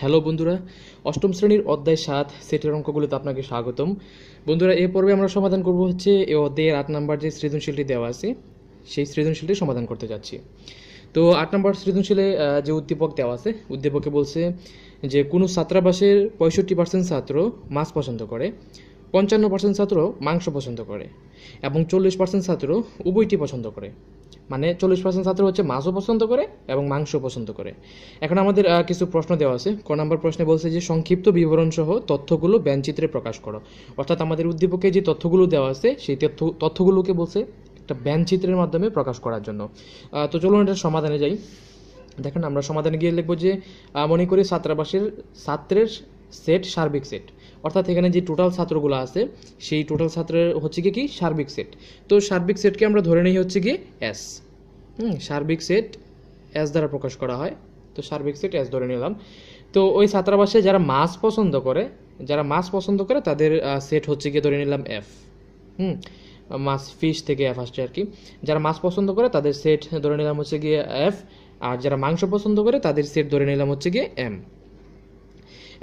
Hello বন্ধুরা, অষ্টম শ্রেণির অধ্যায় সাত, সেটের অঙ্কগুলোতে আপনাকে স্বাগতম। বন্ধুরা এই পর্বে আমরা সমাধান করব হচ্ছে এই অধ্যায়ের আট নাম্বার যে সৃজনশীলটি দেওয়া আছে, সেই সৃজনশীলটি সমাধান করতে যাচ্ছি। তো আট নম্বর সৃজনশীলে যে উদ্দীপক দেওয়া আছে, উদ্দীপকে বলছে যে, কোনো ছাত্রাবাসের পঁয়ষট্টি পার্সেন্ট ছাত্র মাছ পছন্দ করে, পঞ্চান্ন পার্সেন্ট ছাত্র মাংস পছন্দ করে, এবং চল্লিশ পার্সেন্ট ছাত্র উভয়টি পছন্দ করে। মানে চল্লিশ পার্সেন্ট ছাত্র হচ্ছে মাছও পছন্দ করে এবং মাংসও পছন্দ করে। এখন আমাদের কিছু প্রশ্ন দেওয়া আছে। ক নম্বর প্রশ্নে বলছে যে, সংক্ষিপ্ত বিবরণ সহ তথ্যগুলো ব্যঞ্চিত্রে প্রকাশ করো। অর্থাৎ আমাদের উদ্দীপকে যে তথ্যগুলো দেওয়া আছে, সেই তথ্য, তথ্যগুলোকে বলছে একটা ব্যঞ্চিত্রের মাধ্যমে প্রকাশ করার জন্য। তো চলুন এটা সমাধানে যাই। দেখেন আমরা সমাধানে গিয়ে লিখব যে মনে করি ছাত্রাবাসের ছাত্রের সেট সার্বিক সেট অর্থাৎ এখানে যে টোটাল ছাত্রগুলো আছে, সেই টোটাল ছাত্রের হচ্ছে কি কি? সার্বিক সেট তো সার্বিক সেটকে আমরা ধরে নিই হচ্ছে কি এস হুম, সার্বিক সেট এস দ্বারা প্রকাশ করা হয়। তো সার্বিক সেট এস ধরে নিলাম। তো ওই ছাত্রাবাসে যারা মাছ পছন্দ করে, যারা মাছ পছন্দ করে, তাদের সেট হচ্ছে গিয়ে ধরে নিলাম এফ হুম মাছ ফিশ থেকে এফ আসছে আর কি। যারা মাছ পছন্দ করে, তাদের সেট ধরে নিলাম হচ্ছে গিয়ে এফ আর যারা মাংস পছন্দ করে, তাদের সেট ধরে নিলাম হচ্ছে গিয়ে এম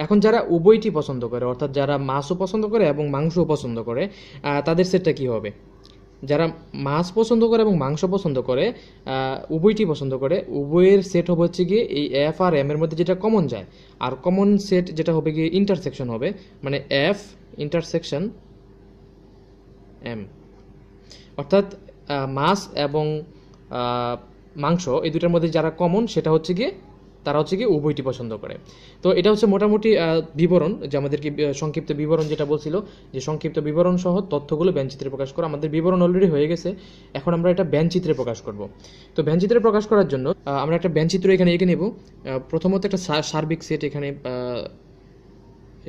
এখন যারা উভয়টি পছন্দ করে, অর্থাৎ যারা মাছও পছন্দ করে এবং মাংসও পছন্দ করে তাদের সেটটা কি হবে? যারা মাছ পছন্দ করে এবং মাংস পছন্দ করে উভয়টি পছন্দ করে, উভয়ের সেট হবে হচ্ছে গিয়ে এই এফ আর এম এর মধ্যে যেটা কমন যায়। আর কমন সেট যেটা হবে গিয়ে ইন্টারসেকশন হবে মানে এফ ইন্টারসেকশন এম অর্থাৎ মাছ এবং মাংস, এই দুটার মধ্যে যারা কমন সেটা হচ্ছে গিয়ে তারা হচ্ছে গিয়ে উভয়টি পছন্দ করে। তো এটা হচ্ছে মোটামুটি বিবরণ যে আমাদেরকে সংক্ষিপ্ত বিবরণ যেটা বলছিল, যে সংক্ষিপ্ত বিবরণ সহ তথ্যগুলো ব্যঞ্চিত্রে প্রকাশ করা। আমাদের বিবরণ অলরেডি হয়ে গেছে, এখন আমরা এটা ব্যঞ্চিত্রে প্রকাশ করব। তো ব্যঞ্চিত্রে প্রকাশ করার জন্য আমরা একটা ব্যঞ্চিত্র এখানে এঁকে নেব। প্রথমত একটা সার্বিক সেট এখানে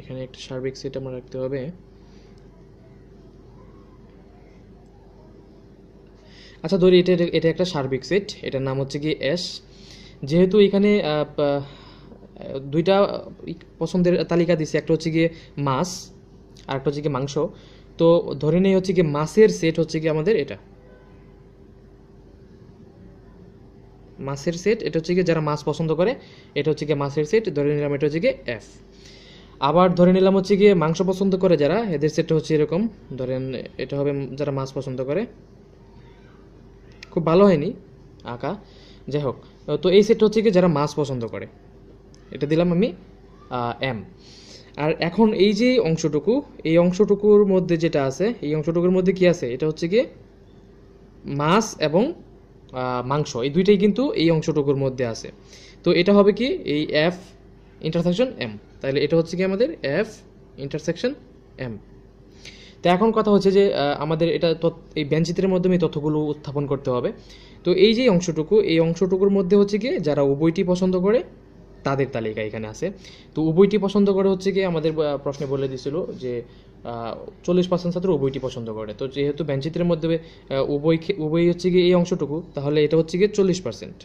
এখানে একটা সার্বিক সেট আমরা রাখতে হবে। আচ্ছা ধরি এটা এটা একটা সার্বিক সেট। এটার নাম হচ্ছে কি এস যেহেতু এখানে দুইটা পছন্দের তালিকা দিছে, একটা হচ্ছে গিয়ে মাছ, আর একটা হচ্ছে গিয়ে মাংস। তো ধরে নেই হচ্ছে গিয়ে মাছের সেট হচ্ছে কি আমাদের এটা। মাছের সেট এটা হচ্ছে গিয়ে যারা মাছ পছন্দ করে, এটা হচ্ছে গিয়ে মাছের সেট ধরে নিলাম এটা হচ্ছে গিয়ে এফ আবার ধরে নিলাম হচ্ছে গিয়ে মাংস পছন্দ করে যারা, এদের সেটটা হচ্ছে এরকম, ধরেন এটা হবে যারা মাছ পছন্দ করে। খুব ভালো হয়নি আঁকা। যাই হোক তো এই সেটটা হচ্ছে কি যারা মাছ পছন্দ করে। এটা দিলাম আমি এম আর এখন এই যে অংশটুকু, এই অংশটুকুর মধ্যে যেটা আছে, এই অংশটুকুর মধ্যে কি আছে? এটা হচ্ছে কি মাছ এবং মাংস। এই দুইটাই কিন্তু এই অংশটুকুর মধ্যে আছে। তো এটা হবে কি? এই এফ ইন্টারসেকশন এম তাহলে এটা হচ্ছে কি আমাদের? এফ ইন্টারসেকশন এম তো এখন কথা হচ্ছে যে আমাদের এটা এই ব্যঞ্চিত্রের মাধ্যমে তথ্যগুলো উত্থাপন করতে হবে। তো এই যে অংশটুকু, এই অংশটুকুর মধ্যে হচ্ছে কি যারা উভয়টি পছন্দ করে, তাদের তালিকা এখানে আছে। তো উভয়টি পছন্দ করে হচ্ছে কি আমাদের প্রশ্নে বলে দিছিল যে চল্লিশ পার্সেন্ট ছাত্র উভয়টি পছন্দ করে। তো যেহেতু ব্যঞ্চিত্রের মধ্যে উভয় উভয় হচ্ছে কি এই অংশটুকু, তাহলে এটা হচ্ছে গিয়ে চল্লিশ পার্সেন্ট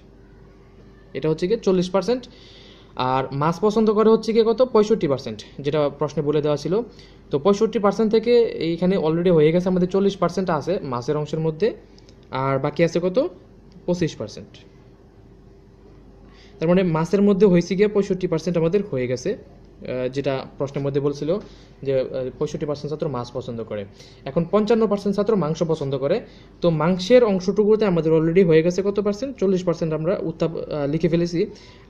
এটা হচ্ছে গিয়ে চল্লিশ পার্সেন্ট আর মাস পছন্দ করে হচ্ছে গিয়ে কত? পঁয়ষট্টি পার্সেন্ট যেটা প্রশ্নে বলে দেওয়া ছিল। তো পঁয়ষট্টি পার্সেন্ট থেকে এইখানে অলরেডি হয়ে গেছে, আমাদের চল্লিশ পার্সেন্ট আছে মাসের অংশের মধ্যে। আর বাকি আছে কত? পঁচিশ পার্সেন্ট তার মানে মাসের মধ্যে হয়েছে গিয়ে পঁয়ষট্টি পার্সেন্ট আমাদের হয়ে গেছে। যেটা প্রশ্নের মধ্যে বলছিল যে পঁয়ষট্টি পার্সেন্ট ছাত্র মাছ পছন্দ করে। এখন পঞ্চান্ন পার্সেন্ট ছাত্র মাংস পছন্দ করে। তো মাংসের অংশটুকুতে আমাদের অলরেডি হয়ে গেছে কত পার্সেন্ট চল্লিশ পার্সেন্ট আমরা উত্তাপ লিখে ফেলেছি।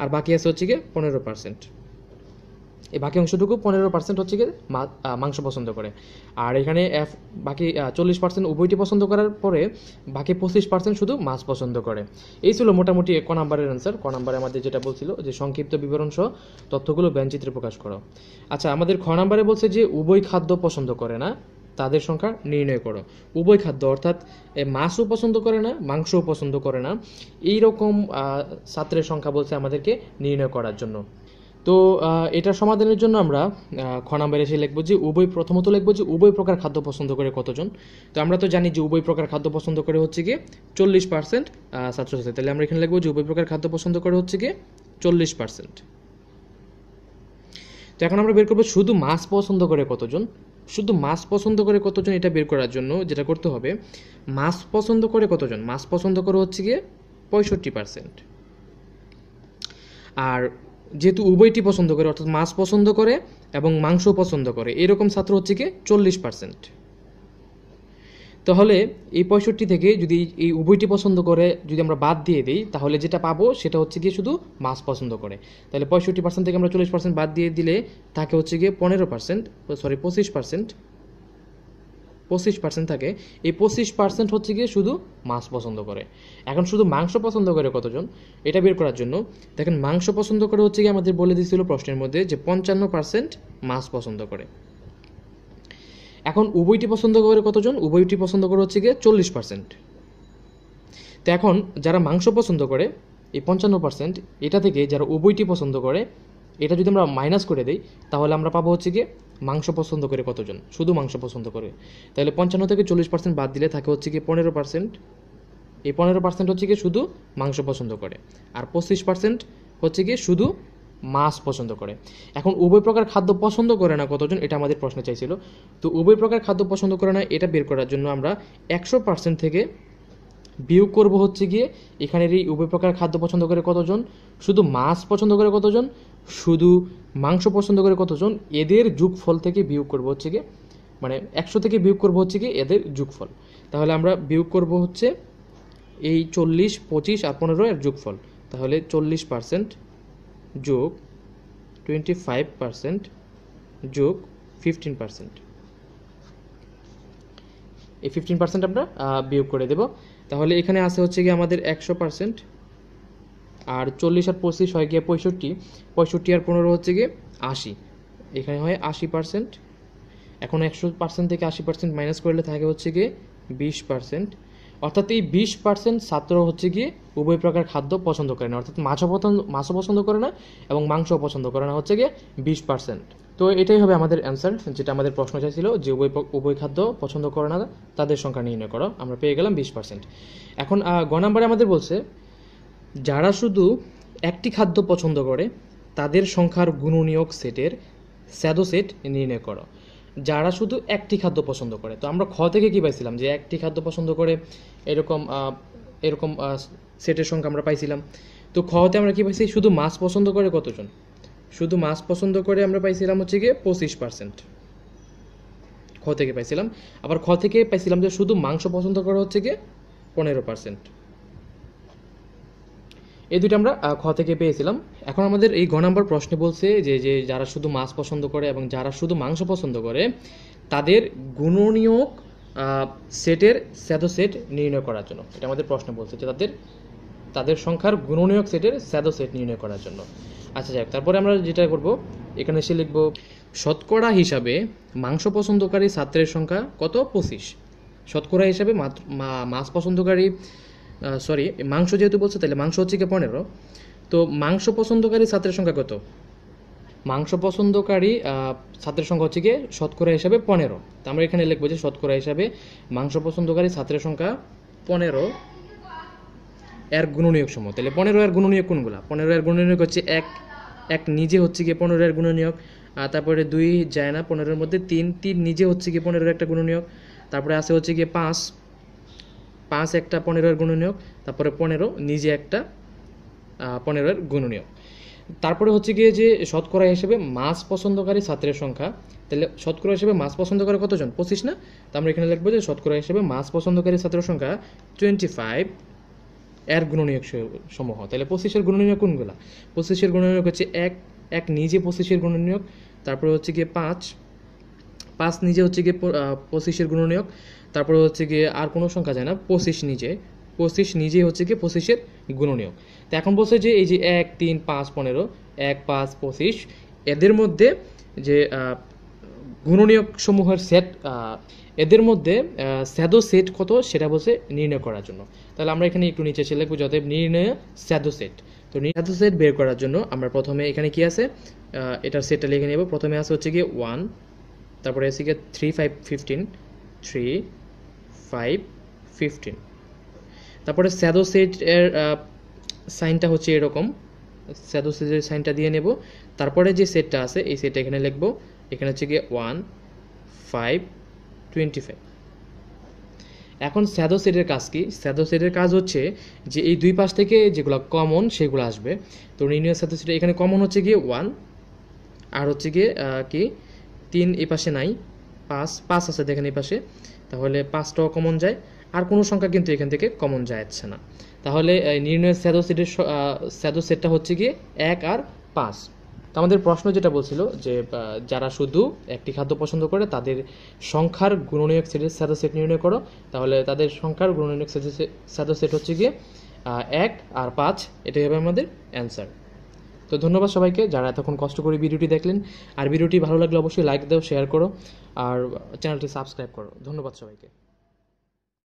আর বাকি আছে হচ্ছে গিয়ে পনেরো পার্সেন্ট এই বাকি অংশটুকু পনেরো পার্সেন্ট হচ্ছে গিয়ে মাংস পছন্দ করে। আর এখানে এফ, বাকি চল্লিশ পার্সেন্ট উভয়টি পছন্দ করার পরে বাকি পঁচিশ পার্সেন্ট শুধু মাছ পছন্দ করে। এই ছিল মোটামুটি ক নাম্বারের অ্যান্সার ক নাম্বারে আমাদের যেটা বলছিল যে সংক্ষিপ্ত বিবরণ সহ তথ্যগুলো ব্যঞ্চিত্রে প্রকাশ করো। আচ্ছা আমাদের খ নাম্বারে বলছে যে উভয় খাদ্য পছন্দ করে না, তাদের সংখ্যা নির্ণয় করো। উভয় খাদ্য, অর্থাৎ মাছও পছন্দ করে না, মাংসও পছন্দ করে না। এই রকম ছাত্রের সংখ্যা বলছে আমাদেরকে নির্ণয় করার জন্য। তো এটার সমাধানের জন্য আমরা খ নাম্বারে এসে লিখব যে উভয়, প্রথমত লিখব যে উভয় প্রকার খাদ্য পছন্দ করে কতজন। তো আমরা তো জানি যে উভয় প্রকার খাদ্য পছন্দ করে হচ্ছে গিয়ে চল্লিশ পার্সেন্ট ছাত্রছাত্রী। তাহলে আমরা এখানে লিখব যে উভয় প্রকার খাদ্য পছন্দ করে হচ্ছে গিয়ে চল্লিশ পার্সেন্ট তো এখন আমরা বের করব শুধু মাছ পছন্দ করে কতজন? শুধু মাছ পছন্দ করে কতজন এটা বের করার জন্য যেটা করতে হবে, মাছ পছন্দ করে কতজন? মাছ পছন্দ করে হচ্ছে গিয়ে পঁয়ষট্টি পার্সেন্ট আর যেহেতু উভয়টি পছন্দ করে, অর্থাৎ মাছ পছন্দ করে এবং মাংস পছন্দ করে। এরকম ছাত্র হচ্ছে কি? চল্লিশ পার্সেন্ট তাহলে এই পঁয়ষট্টি থেকে যদি এই উভয়টি পছন্দ করে, যদি আমরা বাদ দিয়ে দিই, তাহলে যেটা পাবো সেটা হচ্ছে গিয়ে শুধু মাছ পছন্দ করে। তাহলে পঁয়ষট্টি পার্সেন্ট থেকে আমরা চল্লিশ পার্সেন্ট বাদ দিয়ে দিলে তাকে হচ্ছে গিয়ে পনেরো পার্সেন্ট সরি পঁচিশ পার্সেন্ট পঁচিশ পার্সেন্ট থাকে। এই পঁচিশ পার্সেন্ট হচ্ছে গিয়ে শুধু মাছ পছন্দ করে। এখন শুধু মাংস পছন্দ করে কতজন? এটা বের করার জন্য। দেখেন, মাংস পছন্দ করে হচ্ছে গিয়ে আমাদের বলে দিয়েছিল প্রশ্নের মধ্যে যে পঞ্চান্ন পার্সেন্ট মাছ পছন্দ করে। এখন উভয়টি পছন্দ করে কতজন? উভয়টি পছন্দ করে হচ্ছে গিয়ে চল্লিশ পার্সেন্ট তো এখন যারা মাংস পছন্দ করে, এই পঞ্চান্ন পার্সেন্ট এটা থেকে যারা উভয়টি পছন্দ করে, এটা যদি আমরা মাইনাস করে দিই, তাহলে আমরা পাবো হচ্ছে গিয়ে মাংস পছন্দ করে কতজন? শুধু মাংস পছন্দ করে। তাহলে পঞ্চান্ন থেকে চল্লিশ পার্সেন্ট বাদ দিলে থাকে হচ্ছে গিয়ে পনেরো পার্সেন্ট এই পনেরো পার্সেন্ট হচ্ছে গিয়ে শুধু মাংস পছন্দ করে। আর পঁচিশ পার্সেন্ট হচ্ছে গিয়ে শুধু মাছ পছন্দ করে। এখন উভয় প্রকার খাদ্য পছন্দ করে না কতজন? এটা আমাদের প্রশ্ন চাইছিল। তো উভয় প্রকার খাদ্য পছন্দ করে না, এটা বের করার জন্য আমরা একশো পার্সেন্ট থেকে বিয়োগ করব হচ্ছে গিয়ে এখানের এই উভয় প্রকার খাদ্য পছন্দ করে কতজন? শুধু মাছ পছন্দ করে কতজন? শুধু মাংস পছন্দ করে কতজন? এদের যোগফল থেকে বিয়োগ করব হচ্ছে গিয়ে মানে একশো থেকে বিয়োগ করব হচ্ছে কি এদের যোগফল। তাহলে আমরা বিয়োগ করব হচ্ছে এই চল্লিশ, পঁচিশ আর পনেরো এর যোগফল। তাহলে চল্লিশ পার্সেন্ট যোগ টোয়েন্টি ফাইভ পার্সেন্ট যোগ ফিফটিন পার্সেন্ট এই ফিফটিন পার্সেন্ট আমরা বিয়োগ করে দেব। তাহলে এখানে আছে হচ্ছে গিয়ে আমাদের একশো পার্সেন্ট আর চল্লিশ আর পঁচিশ হয় গিয়ে পঁয়ষট্টি। পঁয়ষট্টি আর পনেরো হচ্ছে গিয়ে আশি। এখানে হয় আশি পার্সেন্ট। এখন একশো পার্সেন্ট থেকে আশি পার্সেন্ট মাইনাস করলে থাকে হচ্ছে গিয়ে বিশ পার্সেন্ট। অর্থাৎ এই বিশ পার্সেন্ট ছাত্র হচ্ছে গিয়ে উভয় প্রকার খাদ্য পছন্দ করে না। অর্থাৎ মাছও পছন্দ মাছও পছন্দ করে না এবং মাংসও পছন্দ করে না, হচ্ছে গিয়ে বিশ পার্সেন্ট। তো এটাই হবে আমাদের অ্যান্সার, যেটা আমাদের প্রশ্ন চাইছিল যে উভয় উভয় খাদ্য পছন্দ করে না, তাদের সংখ্যা নির্ণয় করো। আমরা পেয়ে গেলাম বিশ পার্সেন্ট। এখন গ নাম্বারে আমাদের বলছে যারা শুধু একটি খাদ্য পছন্দ করে, তাদের সংখ্যার গুণনীয়ক সেটের স্যাদো সেট নির্ণয় করো। যারা শুধু একটি খাদ্য পছন্দ করে, তো আমরা খ থেকে কি পাইছিলাম? যে একটি খাদ্য পছন্দ করে এরকম এরকম সেটের সংখ্যা আমরা পাইছিলাম। তো খতে আমরা কি পাইছি? শুধু মাছ পছন্দ করে কতজন? শুধু মাছ পছন্দ করে আমরা পাইছিলাম হচ্ছে গিয়ে পঁচিশ পার্সেন্ট খ থেকে পাইছিলাম। আবার খ থেকে পাইছিলাম যে শুধু মাংস পছন্দ করে হচ্ছে গিয়ে পনেরো পার্সেন্ট এই দুটো আমরা খ থেকে পেয়েছিলাম। এখন আমাদের এই ঘ নাম্বার প্রশ্নে বলছে যে যে যারা শুধু মাছ পছন্দ করে এবং যারা শুধু মাংস পছন্দ করে, তাদের গুণনীয়ক সেটের স্যাদো সেট নির্ণয় করার জন্য। এটা আমাদের প্রশ্ন বলছে যে তাদের তাদের সংখ্যার গুণনীয়ক সেটের স্যাদো সেট নির্ণয় করার জন্য। আচ্ছা যাক তারপরে আমরা যেটা করব, এখানে এসে লিখব, শতকরা হিসাবে মাংস পছন্দকারী ছাত্রের সংখ্যা কত? পঁচিশ। শতকরা হিসাবে মাছ পছন্দকারী সরি মাংস যেহেতু বলছে, তাহলে মাংস হচ্ছে কি পনেরো। তো মাংস পছন্দকারী ছাত্রের সংখ্যা কত? মাংস পছন্দকারী ছাত্রের সংখ্যা হচ্ছে গিয়ে শতকরা হিসাবে পনেরো। তো আমরা এখানে লিখব যে শতকরা হিসাবে মাংস পছন্দকারী ছাত্রের সংখ্যা পনেরো। এর গুণনীয়ক সমূহ। তাহলে পনেরো এর গুণনীয়ক কোনগুলা? পনেরো এর গুণনীয়ক হচ্ছে এক। এক নিজে হচ্ছে গিয়ে পনেরো এর গুণনীয়ক। তারপরে দুই যায় না, পনেরোর মধ্যে তিন। তিন নিজে হচ্ছে গিয়ে পনেরোর একটা গুণনীয়ক। তারপরে আছে হচ্ছে গিয়ে পাঁচ। পাঁচ একটা পনেরোর গুণনীয়ক তারপরে পনেরো, নিজে একটা পনেরোর গুণনীয়ক তারপরে হচ্ছে গিয়ে যে শতকরা হিসেবে মাছ পছন্দকারী ছাত্রের সংখ্যা, তাহলে শতকরা হিসেবে মাছ পছন্দ করে কতজন? পঁচিশ না? তো আমরা এখানে লিখব যে শতকরা হিসেবে মাছ পছন্দকারী ছাত্রের সংখ্যা টোয়েন্টি ফাইভ এর গুণনীয়ক সমূহ। তাহলে পঁচিশের গুণনীয়ক কোনগুলা? পঁচিশের গুণনীয়ক হচ্ছে এক এক নিজে পঁচিশের গুণনীয়ক তারপরে হচ্ছে গিয়ে পাঁচ পাঁচ নিজে হচ্ছে গিয়ে পঁচিশের গুণনীয়ক। তারপরে হচ্ছে গিয়ে আর কোনো সংখ্যা যায় না, পঁচিশ নিজে। পঁচিশ নিজেই হচ্ছে গিয়ে পঁচিশের গুণনীয়ক। তো এখন বলছে যে এই যে এক, তিন, পাঁচ, পনেরো, এক, পাঁচ, পঁচিশ, এদের মধ্যে যে গুণনীয়ক সমূহের সেট এদের মধ্যে স্যাদো সেট কত সেটা বলছে নির্ণয় করার জন্য। তাহলে আমরা এখানে একটু নিচে ছেলে যাতে নির্ণয় স্যাদো সেট তো স্যাদো সেট বের করার জন্য আমরা প্রথমে এখানে কি আছে? এটার সেটটা লিখে নেব। প্রথমে আছে হচ্ছে গিয়ে ওয়ান তারপরে গিয়ে three five fifteen three five fifteen তারপরে স্যাদো সেট এর সাইনটা হচ্ছে এরকম। স্যাদো সেটের সাইনটা দিয়ে নেব। তারপরে যে সেটটা আছে, এই সেটটা এখানে লিখব। এখানে হচ্ছে গিয়ে ওয়ান ফাইভ টোয়েন্টি ফাইভ এখন স্যাদো সেটের কাজ কি? স্যাদো সেটের কাজ হচ্ছে যে এই দুই পাশ থেকে যেগুলো কমন সেগুলো আসবে। তো নির্ণয় স্যাদো সেটে এখানে কমন হচ্ছে গিয়ে ওয়ান আর হচ্ছে গিয়ে কি? তিন এই পাশে নাই, পাঁচ পাঁচ আছে দেখেন এই পাশে তাহলে পাঁচটাও কমন যায়, আর কোনো সংখ্যা কিন্তু এখান থেকে কমন যাচ্ছে না। তাহলে নির্ণয়ের স্যাদো সেটের স্যাদো সেটটা হচ্ছে গিয়ে এক আর পাঁচ। তো আমাদের প্রশ্ন যেটা বলছিল যে যারা শুধু একটি খাদ্য পছন্দ করে, তাদের সংখ্যার গুণনীয়ক সেটের স্যাদো সেট নির্ণয় করো। তাহলে তাদের সংখ্যার গুণনীয়ক স্যাদো সেট হচ্ছে গিয়ে এক আর পাঁচ, এটাই হবে আমাদের অ্যান্সার তো ধন্যবাদ সবাইকে যারা এতক্ষণ কষ্ট করে ভিডিওটি দেখলেন। আর ভিডিওটি ভালো লাগলে অবশ্যই লাইক দাও শেয়ার করো, আর চ্যানেলটি সাবস্ক্রাইব করো। ধন্যবাদ সবাইকে।